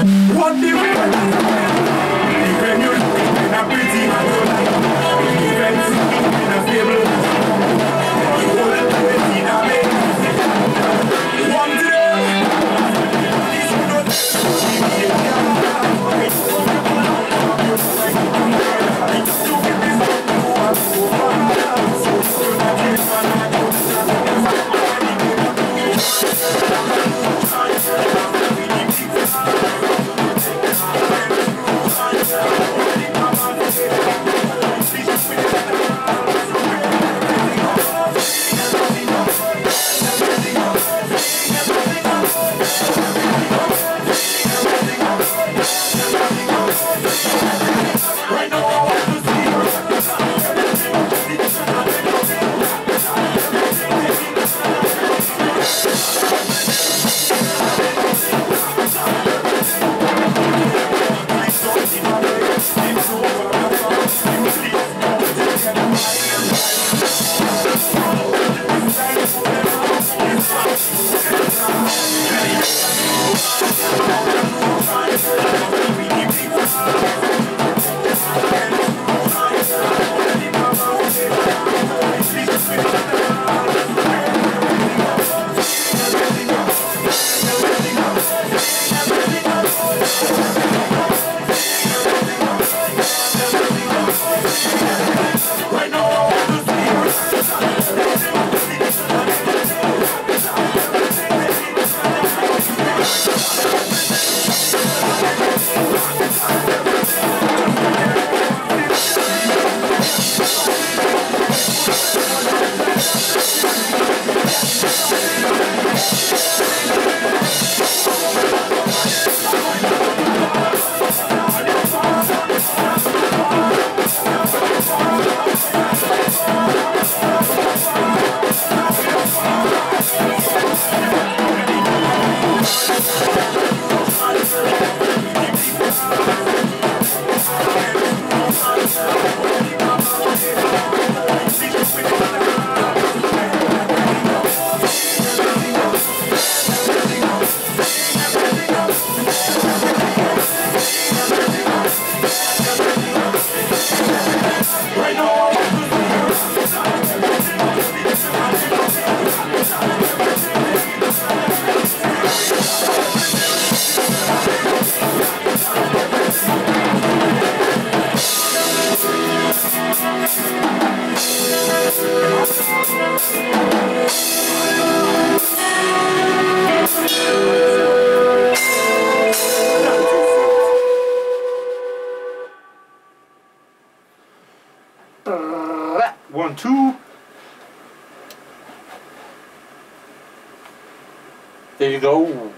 What do you mean? When you look in pretty One, two. There you go.